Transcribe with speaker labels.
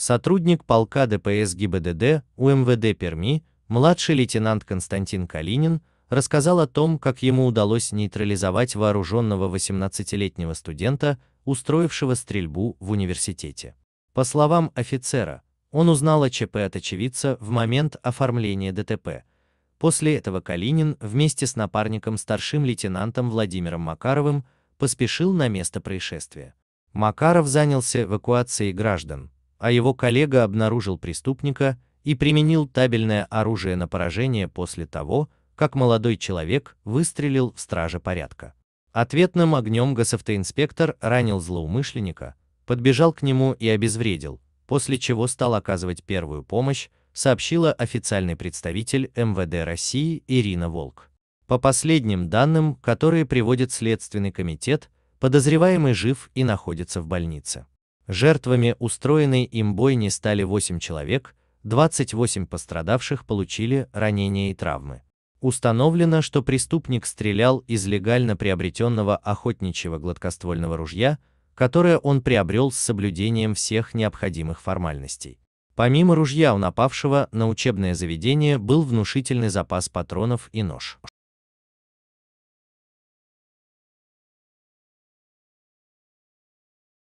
Speaker 1: Сотрудник полка ДПС ГИБДД УМВД Перми, младший лейтенант Константин Калинин, рассказал о том, как ему удалось нейтрализовать вооруженного 18-летнего студента, устроившего стрельбу в университете. По словам офицера, он узнал о ЧП от очевидца в момент оформления ДТП. После этого Калинин вместе с напарником старшим лейтенантом Владимиром Макаровым поспешил на место происшествия. Макаров занялся эвакуацией граждан, а его коллега обнаружил преступника и применил табельное оружие на поражение после того, как молодой человек выстрелил в страже порядка. Ответным огнем госавтоинспектор ранил злоумышленника, подбежал к нему и обезвредил, после чего стал оказывать первую помощь, сообщила официальный представитель МВД России Ирина Волк. По последним данным, которые приводит Следственный комитет, подозреваемый жив и находится в больнице. Жертвами устроенной им бойни стали 8 человек, 28 пострадавших получили ранения и травмы. Установлено, что преступник стрелял из легально приобретенного охотничьего гладкоствольного ружья, которое он приобрел с соблюдением всех необходимых формальностей. Помимо ружья у напавшего на учебное заведение был внушительный запас патронов и нож.